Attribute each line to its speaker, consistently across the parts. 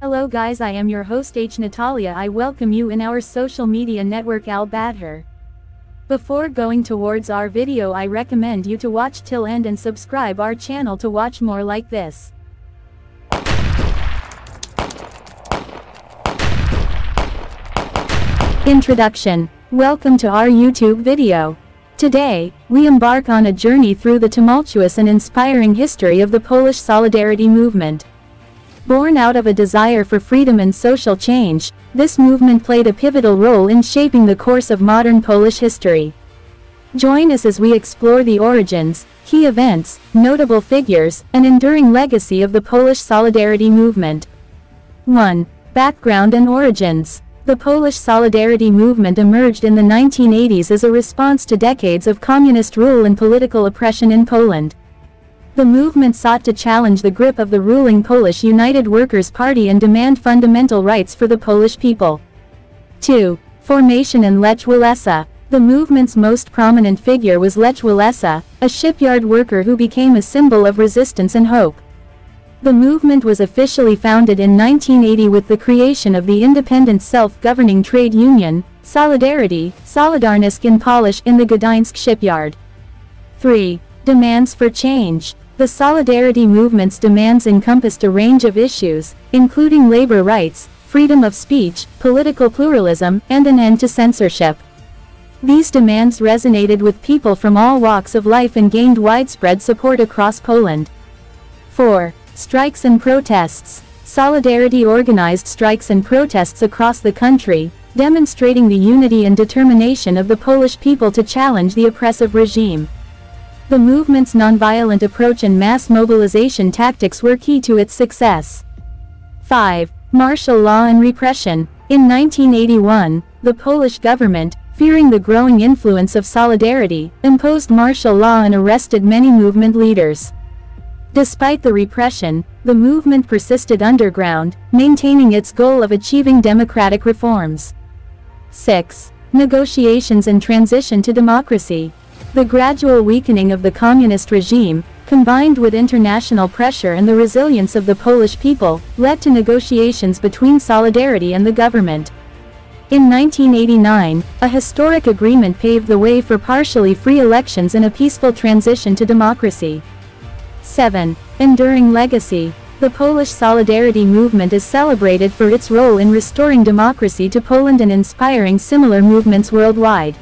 Speaker 1: Hello guys I am your host H Natalia I welcome you in our social media network Al Badar. Before going towards our video I recommend you to watch till end and subscribe our channel to watch more like this. Introduction. Welcome to our YouTube video. Today, we embark on a journey through the tumultuous and inspiring history of the Polish Solidarity movement. Born out of a desire for freedom and social change, this movement played a pivotal role in shaping the course of modern Polish history. Join us as we explore the origins, key events, notable figures, and enduring legacy of the Polish Solidarity movement. 1. Background and origins. The Polish Solidarity movement emerged in the 1980s as a response to decades of communist rule and political oppression in Poland. The movement sought to challenge the grip of the ruling Polish United Workers' Party and demand fundamental rights for the Polish people. 2. Formation and Lech Walesa. The movement's most prominent figure was Lech Walesa, a shipyard worker who became a symbol of resistance and hope. The movement was officially founded in 1980 with the creation of the independent self-governing trade union, Solidarity, Solidarność in Polish in the Gdańsk shipyard. 3. Demands for change. The Solidarity movement's demands encompassed a range of issues, including labor rights, freedom of speech, political pluralism, and an end to censorship. These demands resonated with people from all walks of life and gained widespread support across Poland. 4. Strikes and protests. Solidarity organized strikes and protests across the country, demonstrating the unity and determination of the Polish people to challenge the oppressive regime. The movement's nonviolent approach and mass mobilization tactics were key to its success. 5. Martial law and repression. In 1981, the Polish government, fearing the growing influence of Solidarity, imposed martial law and arrested many movement leaders. Despite the repression, the movement persisted underground, maintaining its goal of achieving democratic reforms. 6. Negotiations and transition to democracy. The gradual weakening of the communist regime, combined with international pressure and the resilience of the Polish people, led to negotiations between Solidarity and the government. In 1989, a historic agreement paved the way for partially free elections and a peaceful transition to democracy. 7. Enduring Legacy The Polish Solidarity movement is celebrated for its role in restoring democracy to Poland and inspiring similar movements worldwide.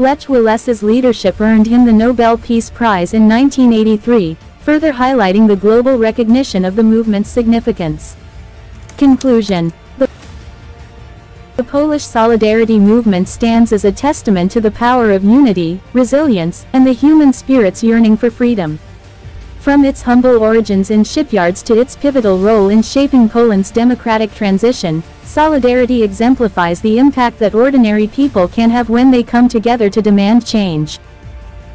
Speaker 1: Lech Walesa's leadership earned him the Nobel Peace Prize in 1983, further highlighting the global recognition of the movement's significance. Conclusion the Polish Solidarity movement stands as a testament to the power of unity, resilience, and the human spirit's yearning for freedom. From its humble origins in shipyards to its pivotal role in shaping Poland's democratic transition, Solidarity exemplifies the impact that ordinary people can have when they come together to demand change.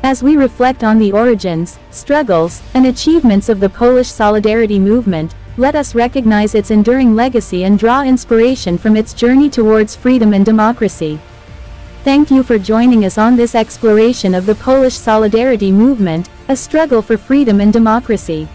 Speaker 1: As we reflect on the origins, struggles, and achievements of the Polish Solidarity movement, let us recognize its enduring legacy and draw inspiration from its journey towards freedom and democracy. Thank you for joining us on this exploration of the Polish Solidarity movement, a struggle for freedom and democracy.